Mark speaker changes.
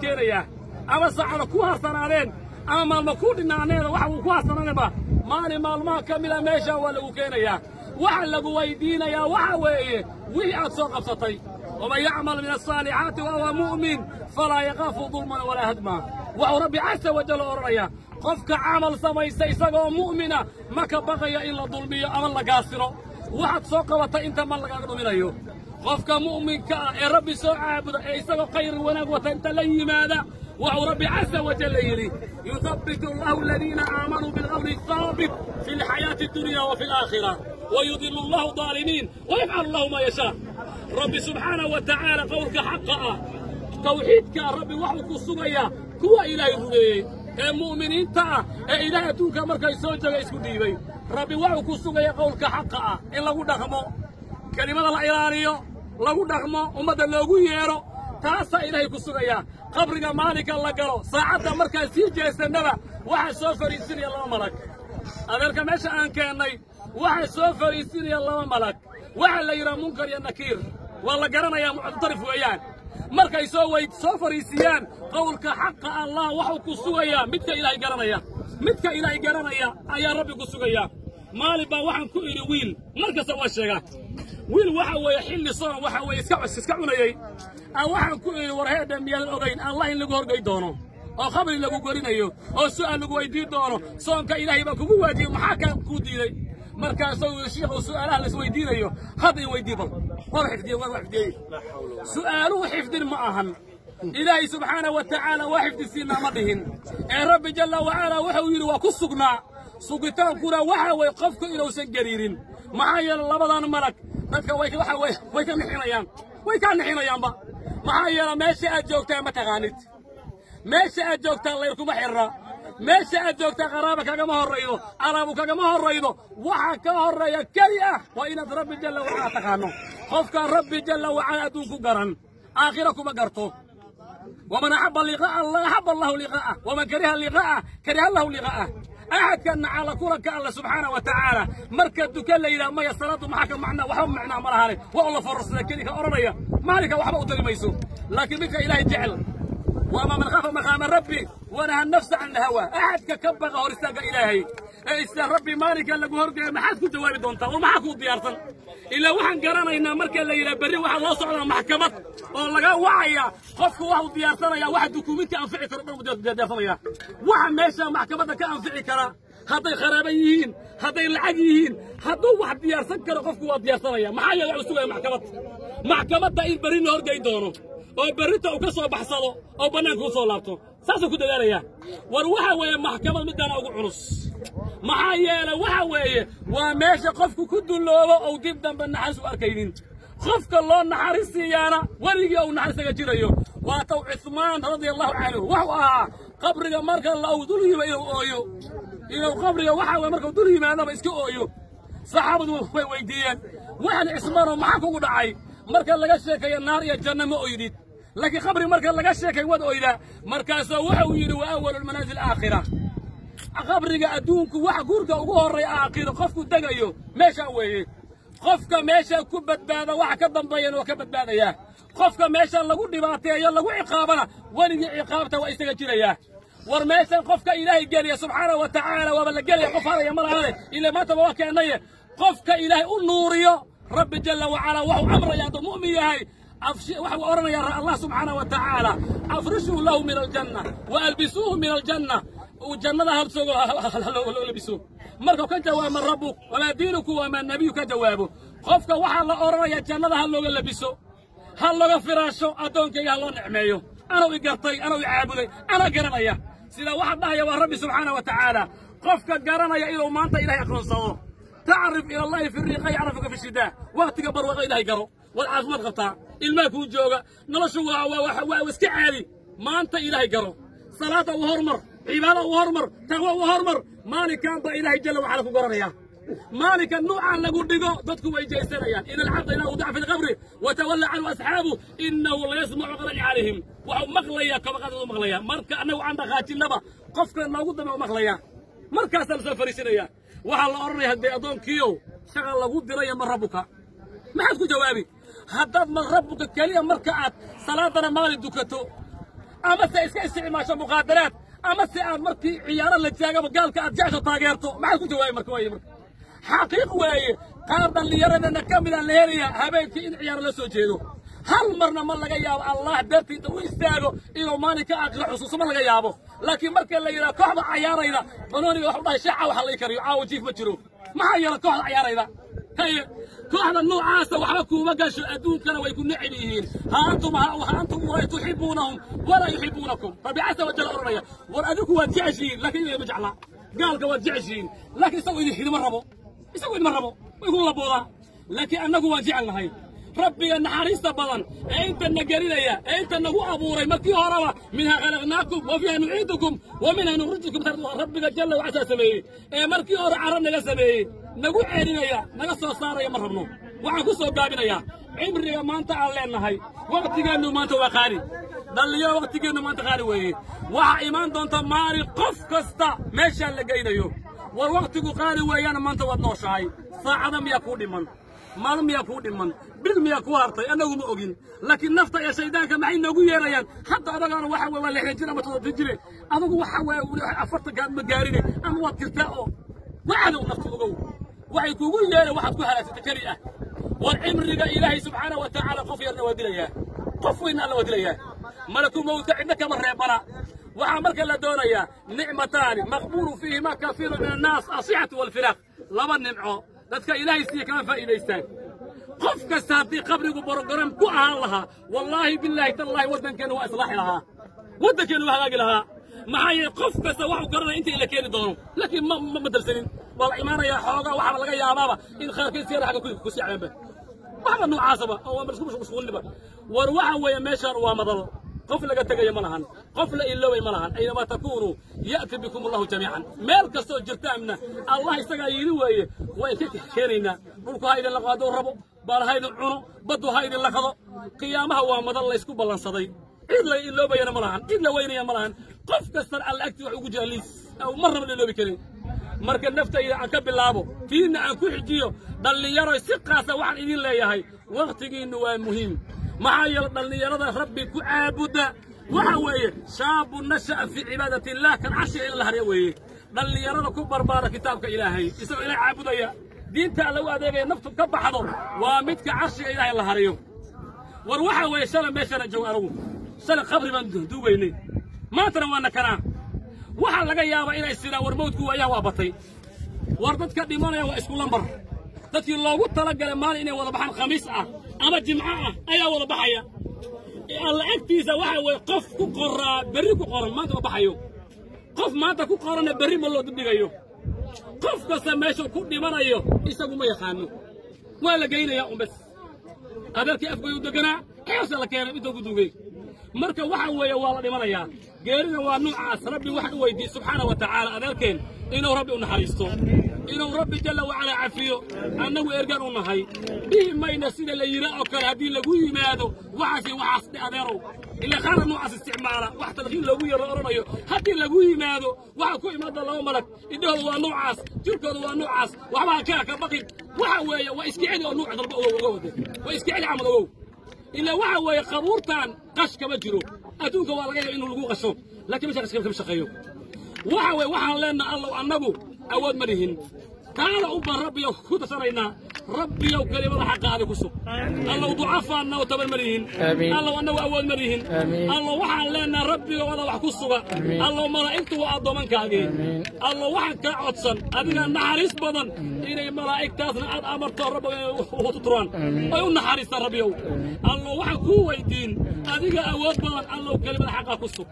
Speaker 1: كيريا أما صعنا كوها صنارين أما المكود نانين وحو كوها صنارين با ماني مال ما كاملة ميشا ولو كينيا وحل لقوا يدينا يا وحوي وهي أتصاق بسطي وما يعمل من الصالحات وهو مؤمن فلا يخاف ظلما ولا هدما وهو ربي عز وجل أوريا قفك عمل سمي سيساق ومؤمنة ما كبغي إلا ظلمية أما الله قاسره وحد سوق وطا انت مالك اقدم اليو قفك مؤمن ربي سعبد إسقى خير ونقوت أنت لي ماذا؟ وربي عز وجل يلي. يثبت الله الذين آمنوا بالأمر الثابت في الحياة الدنيا وفي الآخرة. ويذل الله ظالمين ويفعل الله ما يشاء. ربي سبحانه وتعالى قولك حقا. توحيدك ربي وحدك الصبية. كوى إلهي ربي المؤمنين تا إلهي توكا مركا يسويتا يسكو ديبي. ربي وحدك الصبية قولك حقا. إلا قد كلمة الله إلهي lagu dhaqmo ummadda loogu yeedho taasaa ilaahay ku sugaya qabriga maalinka la galo saacadda markaan sii jeesannaba waxaa soo fariisinaya laba malag adeerka meesha aan keennay waxaa soo fariisinaya laba malag waxaa la yidhaha munkar iyo nakiir. Waa la garanayaa muctarif weeyaan. Markay soo weyd soo fariisiyaan qowlka xaqa allah waxuu ku sugayaa. Midka ilaahay garanaya midka ilaahay garanaya ayaa rabbi ku sugaya maalin baa waxaan ku idhi wiil mar kasta waa sheegaa ويل وحا ويحل صار وحا ويسكعس يسكعون أي أو وحا كوي إيه، ورها دم يال أغين. الله اللي قهر قي دونه أو خبر اللي قهر قرين أيو أو سؤال اللي قهر يدير دونه صان كإلهي باكو بو ودي محاكا بكو ديلي مركز الشيخ وسؤال أهل سوى يدير أيو خبر يو يدير بل ورحف دي ورحف دي سؤال وحف دي المعهن إلهي سبحانه وتعالى وحف دي سينا مضيهن إيه رب جل وعلا وحو يروا كسقنا سقطان كورا وحا ويقفكو إلو سجريرين. معايا لبضان ملك ah ومن أحب اللقاء الله أحب الله لقاءه ومن كره اللقاء كره الله لقاءه أحد كان على كرة الله سبحانه وتعالى مركز دكان إلى ما يصلاة معك معنا وحب معنا مرة والله فرصنا كذلك أرنيا مالك وحب أطري ميسو لكن بك إلهي جعل وأما من خاف مقام ربي ونهى النفس عن الهوى. أحد ككبغ ورستاق إلهي. إيه، ربي مالك الا قهر ما حد كنت وايد دونتا وما حد كنت ديارتن. إلا وحن قرأنا إن مركا لا يلا بري وحا لو سوقنا محكمة. أو لا وعيا قفكو واحد ديارتن يا واحد دوكومنت ان فيك ربنا مدير محكمة كان فيك كرا. هذي خرابيين هذي العجيين هذو واحد ديارتن كرا قفكو واحد ديارتن يا. محايا لا سوقنا محكمة. محكمة دائر إيه بري نور جاي دونو. أو بريتا أو كسو بحصلو أو بنان كوسو لابتو ساسو كنت داريا وروحا ويا محكمة مدانا أو عرس maxaa yeele waxa weeye waa meesha qofku ku dulloobo ou dib dambe naxariis u arkaynin. Qofka loo naxariisiiyaana weligii uu naxariisaga jirayo. Waa taw cusmaan radia allahu canhu. Wuxuu ahaa qabriga marka la uu dul yima inuu ooyo. Inuu qabriga waxa weye markuu dul yimaadaba iska ooyo. Saxaabadu way weydiiyeen. Waxan cismaanoo maxaa kugu dhacay? Marka laga sheekayo naar iyo janno ma oydid. Laakiin qabri marka laga sheekay wad oydaa. Markaasuu wuxuu yidhi wa awalu lmanaazil aakhira qabriga adduunku waxa gurga ugu horreeya aakhiro qofku degayo meeshaa weeye. Qofka meesha ku badbaada waxa ka dambeeyana waa ka badbaadayaa qofka meesha lagu dhibaateeyo lagu ciqaabana weligii ciqaabta waa isaga jirayaa war meeshan qofka ilaahay geliya subxaana wa tacaala waaba la gelaya qof hadaya ma lahane maantaba waa keenaye. Qofka ilaahay u nuuriyo rabbi jalla wacala waxuu amraya hadduu mu'min yahay waxuu odhanayaa allah subxaana wa tacaala afrishuu lahu min aljanna wa albisuuhu min aljanna وجنده هبسو لبسو مركو كان جواب من ربك ولا دينك وما نبيك جوابه. خوفك وحا لا أورر يا جنده هل لو لبسو هل لو فراشو أدونك يا لو نعميو. أنا وي أنا وي أنا غرانيا سيدا واحد دحيا ربي سبحانه وتعالى. خوفك غرانيا إلى ما انت إلى اقنصو تعرف إلى الله في الريق يعرفك في الشداء وقتك بروق إلى يقرو والعظمة غطا الماء كون جوغا. نلشو وا وا وا وا ما انت إلى يقرو صلاة وهرمر. عبادة وهرمر تهوى وهرمر. ماني كان إلهي جل وعلا فقرانيا ماني كان نوعا لقول بيقو دوتكو ويجي سريا إذا العبد إلى وضع في القبر وتولى عنه أصحابه إنه لا يسمع قبل عليهم. وهو مغليا كما قد يقول مغليا. مركا أنه عند غاتل نبأ. قفك لما قدما مغليا. مركا سلسل فريسينيا وحال أرني هدى أدون كيو. شغل لقود دي من ربك. ما حدكو جوابي. هداد من ربك كاليا مركا عاد صلاة أنا مالي دوكتو أما سيسكي استعمال شو مقادرات أما سيار مرتي عيارة اللي تجاها بقالك أرجعها طاقيرتو ما عالكو جواي مركو أي مركو. حقيق واي قاردا اللي يرن أنك كمنا اللي هيريا هبين في إن عيارة لسو هل مرنا ما لقى ياب الله بيرتي انت ويستاغو إيو ماني كأقل حصوص ما لقى يابو. لكن مركي اللي يرى كوحبا عيارة إذا منوني وحبا شعا وحالي كريو عاو ما حيالا كوحبا عيارة إذا. هي كوحنا النوع عاسة وحركوا مقاش الأدون كانوا ويكون نعليهين ها أنتم ها أنتم ولا تحبونهم ولا يحبونكم. ربي وجل أرمية ورأذكوا وانتعجين لكن إذا مجعلا قال كوانتعجين لكن يسوي إذا مرمو يسوي إذا مرمو ويقول لبوضا لكن أنكوا وانتعلنا هاي. Rabbiga naxariista badan ee intana gelinaya ee inta nagu abuuray markii horeba minhaa khalaqnaakum wa fiiha nuciidukum wa minha nukhrijukum. Rabbiga jalla wacasaa sameeyey. Ee markii hore carro naga sameeyey nagu celinaya naga soo saaraya ma rabno. Waxaan ku soo gaabinayaa cimriga maanta aan leennahay waqtigeennu maanta waa qaali. Dhallinyaro waqtigeennu maanta qaali weeye. Waxaa imaan doonta maalin qof kasta meeshaan la geynayo. War waqtigu qaali weeyaana maanta waad nooshahay. Saacada miyaa kuu dhiman ما لم يكن من, من بالمية كوارتا أنا هو مؤجن لكن نفط يا سيدان كما إن جوي ريان حتى أنا كان واحد ولا اللي هيجينا بتو تجري أنا هو واحد ولا أفرت كان مجاري أنا هو كرتاء ما أنا هو نفط جو واحد كوي يا واحد كوي هذا تجري أه والعمر رجع إلهي سبحانه وتعالى قفي أنا ودليا قفوا إن أنا ودليا ما لكم موت عندك مرة برا وعمرك لا دور يا نعمتان مقبول فيهما كثير من الناس أصيحة والفراق لما النعمه دادك إلهي سيئ كما فإليستان قفك سابي قبلك برقرام كؤال لها والله بالله تالله ودن كانوا أصلاح لها ودن كانوا هلاق لها معايا قفك سواحو قرنا إنت إلا كيري دورو لكن ما مدرسين مدرسلين يا حوغا وحبا لقى يا بابا. إن خلق سيارة حقا كوي كسي عمبة. ما حبا نوع عاصبة. أو أمرسكم مش مشغول لبا واروحا ويا مشار ومضل. Ya'ti bikum allahu jamiican meel kastoo jirtaanna allah isagaa yidhi weeye waa inka keenaynaa dhulku ha idin laqo hadduu rabo baal ha idin cuno baddu ha idin laqado qiyaamaha waa madal laysku ballansaday cid la iloobayana ma lahan cid la weynaya ma lahan qof kastana alla agtii wax ugu jira liis mar raba la iloobi karin marka naftayda aan ka bilaabo tiinna aan ku xijiyo dhallinyaro si qaasa waxaan idin leeyahay wakhtigiinnu waa muhiim maxaa yeele dhallinyarada rabbi ku caabuda. Waxa weeye shaabu nasha'a fii cibaadati illah kan carshiga in la harya weeye. Dhallinyarada ku barbaara kitaabka ilaahay isagoo ilaah caabudaya. Diinta alla u adeegaya naftu ka baxdo waa midka carshiga ilaahay la hariyo. War waxa weeye shalay meeshana joog anagu shalay qabri baan duugaynay. Maantana waa nakanaa. Waxaa laga yaabaa inay sidaan war mawdku waayaa waa batay. War dadka dhimanaya waa isku lambar dadkii loogu talagalay maalin inay wada baxaan khamiis ah ama jimco ah ayaa wada baxaya. Alla agtiisa waxa weeye qof ku qoraa berri ku qoran maanta ma baxayo. Qof maanta ku qoranna berri ma loo dibdhigayo. Qof kasta meeshuu ku dhimanayo isagu ma yaqaano. Waa la geynayaa umbes adeerkii u deganaa xeesa la keenay intuu ku duugay marka waxa weeye waa la dhimanayaa. Geerida waa nuucaas rabbi waxaan u weydiiyey subxaana wa tacaala adeerkeen inuu rabbi u naxariisto inuu rabbi jalla wacalaa cafiyo annagu ergaan u nahay. Dhihi mayna sida la yidhaa oo kale haddii lagu yimaado waxaas dhe adeerow. Ila qaara noocaas isticmaala wax talkiin loogu yaro odhanayo. Haddii lagu yimaado waxaa ku imaada laba malag idhahooda waa noocaas jirkooda waa noocaas waxbaa kaa ka baqin waxa weeye waa iska celi oo nuuc dalba ogow oga wade. Waa iska celi camal ogow. Ilaa waxa weeye qabuurtan qash kama jiro. Adduunka waa laga yaaba inuu lagu qasho laakiin meesha qash shaqeeyo. Waxa weeye waxaan leenaha allow annagu أول مرهن كان أمه ربي يو خود سرينا. ربي يو قليم الله حقا هذا كسو. الله وضعفا أنه تبر مرهن الله وأنه أول مرهن الله وحا لنا ربي يو وضع كسو. الله ملائكته وأضو من كاقي الله وحا كعطسا أدنا نحرس بضن إلي ملائك تاثنا أد أمرت رب وتطران أيو نحرس ربي يو. الله وحا كوة الدين أدنا أول مرهن الله قليم الله حقا كسو.